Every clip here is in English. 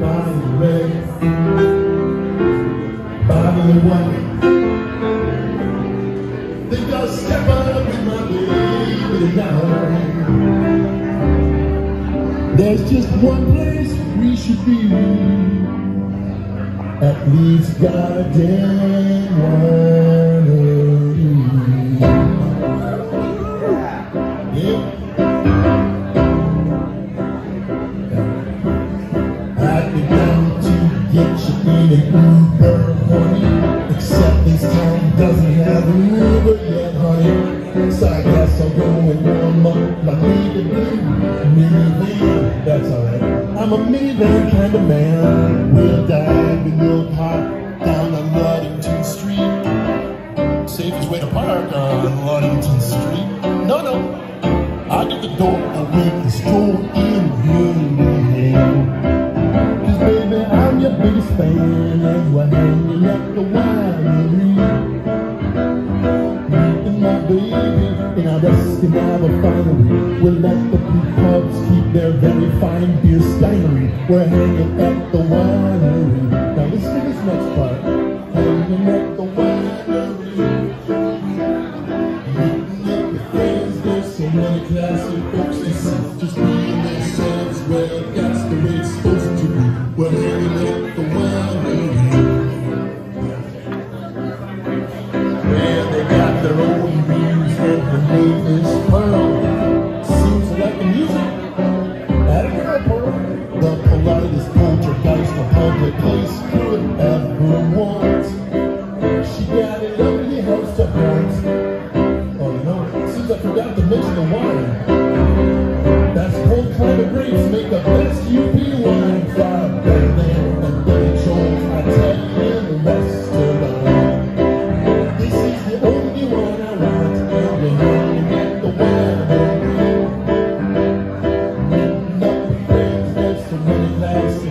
body red, body white. Think I'll step up with my baby now. There's just one place we should be. At least goddamn one in honey. Except this town doesn't have an Uber yet, honey. So I guess I'll go and warm up blue minivan. That's alright. I'm a minivan kind of man. We'll dive and we'll down on Ludington Street. Safest way to park on Ludington our Escanaba finery. We'll let the blue pubs keep their very fine beer steinery. We're hanging at the winery. Now listen to this next part. Hanging at the winery. There's so many classy folks they see just being themselves. Well, that's the way it's supposed to be. We're hanging at the winery. And they got their own views, That's cold climate grapes make the best UP wine. Far better than the Billy Joel's Italian restaurant. This is the only one I want, and at the many classy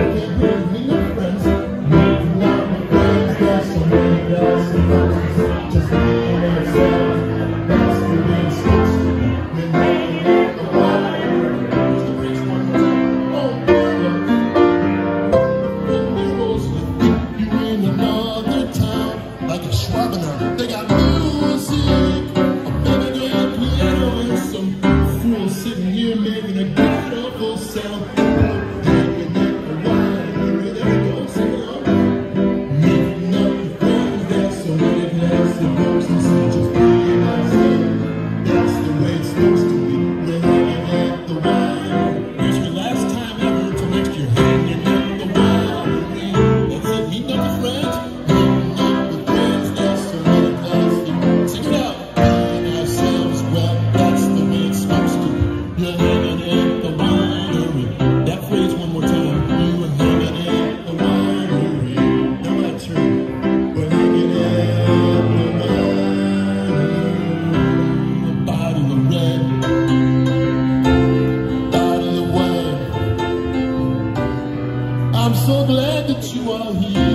winery. I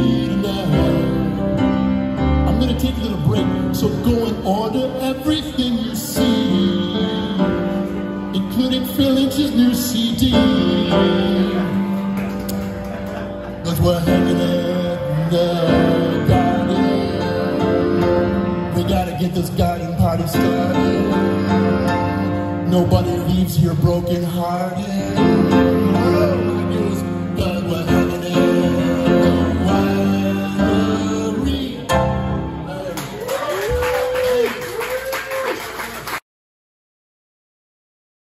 here tonight. I'm gonna take a little break, so go and order everything you see, including Phil Lynch's new CD. Cause we're hanging in the garden. We gotta get this garden party started. Nobody leaves here broken hearted.